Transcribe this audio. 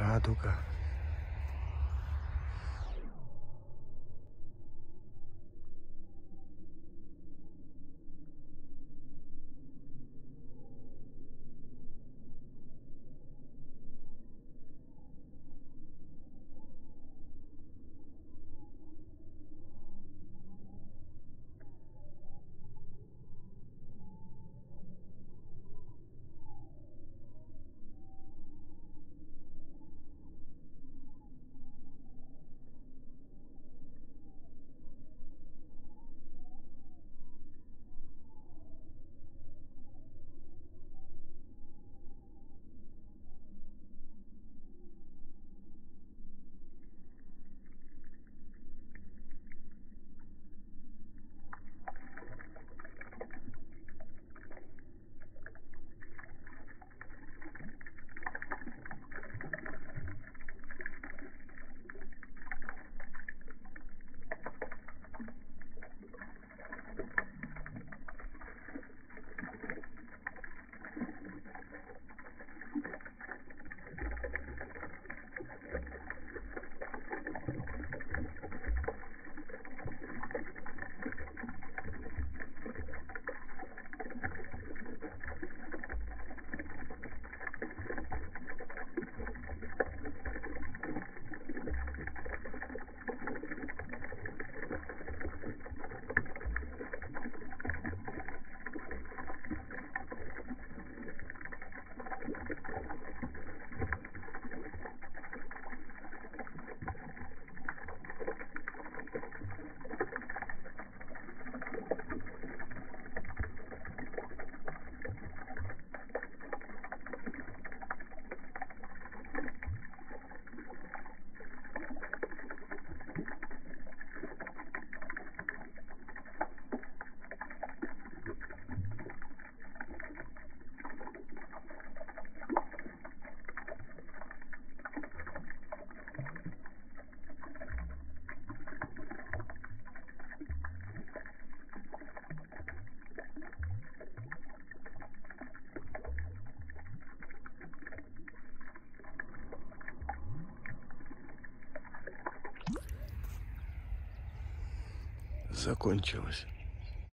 रात होगा। Закончилось.